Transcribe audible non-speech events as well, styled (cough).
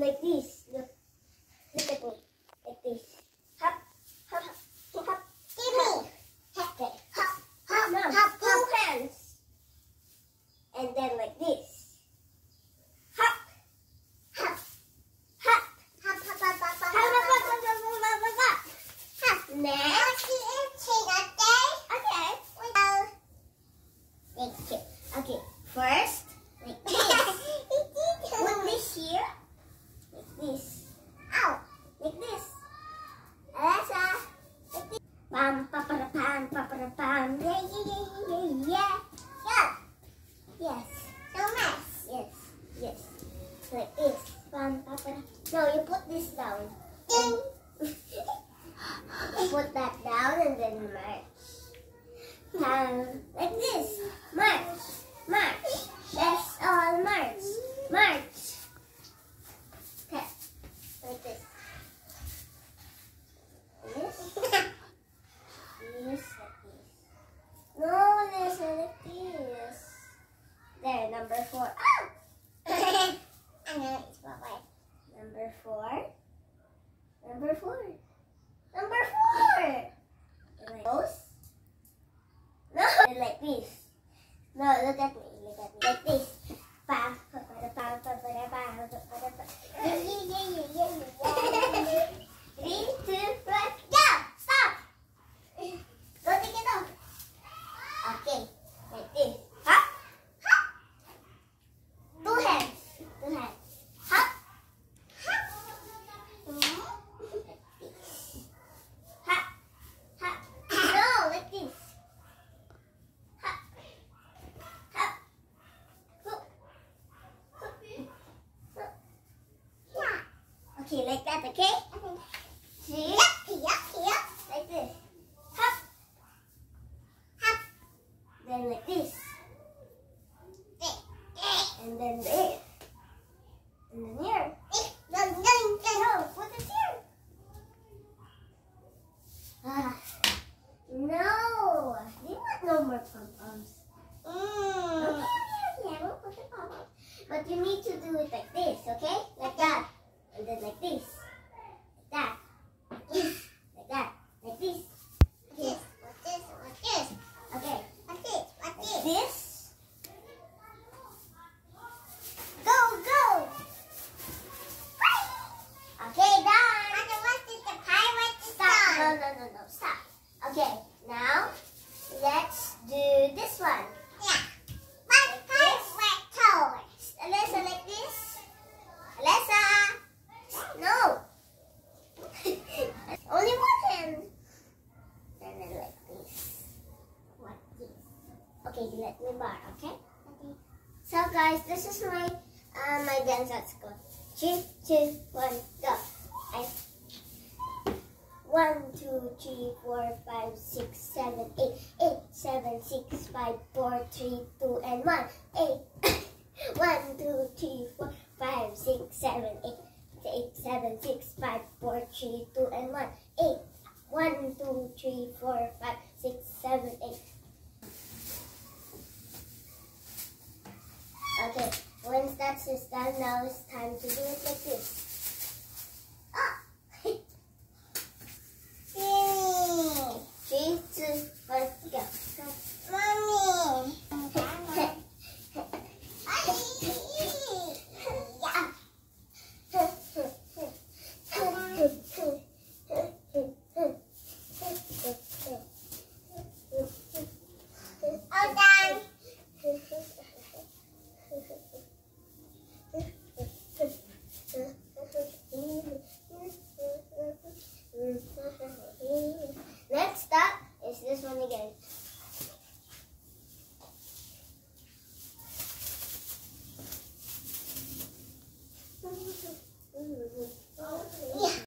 like this. Look, Pam, pa, pa, pam, pa, pa, pam. Yeah, yeah, yeah, yeah, yeah. Yeah. Yes. No mess. Yes. Yes. Like this. Pam, pa, pa. No, you put this down. Ding. (laughs) put that down and then march. Um, like this. March. Let's all march. March. Okay. Like this. This. This like this. No, this like this. There, number four. Ah! I know it's my way. Number four. Number four. Number four. Like those. No, like this. No, look at me. Look at me. Like this. Pa, pa, pa, pa, pa, pa, pa, pa, pa, pa, pa. Yeah, yeah, yeah, yeah, yeah, yeah. Three, two, one, go! Stop! Go take it off. Okay, like this. Hop, hop. Two hands. Two hands. Hop. Hop. Hop. No, like this. Hop. Hop. Hoop. Hoop. Hoop. Okay, like that, okay? See? Yep, yep, yep. Like this. Hop. Hop. Then like this. And then there. And then here. Dun, dun, dun. No, here. Ah. No. Want no more pom-poms. Mm. Okay, okay, okay. I put the pom-poms. But you need to do it like this, okay? Like that. And then like this. Like that. Like that. Like this. This, what this, what this, Okay. what this, what Like this. this. Go, go. Okay, done. Mother, what is the pirate Stop. No, no, no, no. Stop. Okay, now let's do this one. Yeah. But pirate toys. Alessa, like this. Alessa. No. (laughs) Only one hand. And then like this. Like this. Okay, let me bar, okay? Okay. So guys, this is my uh, my dance at school. Three, two, one, go. 1, 2, 3, 4, 5, 6, 7, 8, 8, 7, 6, 5, 4, 3, 2, and 1, 8, (coughs) 1, 2, 3, 4, 5, 6, 7, 8, 8, 7, 6, 5, 4, 3, 2, and 1, 8, 1, 2, 3, 4, 5, 6, 7, 8. Okay, once that's done, now it's time to do it like this.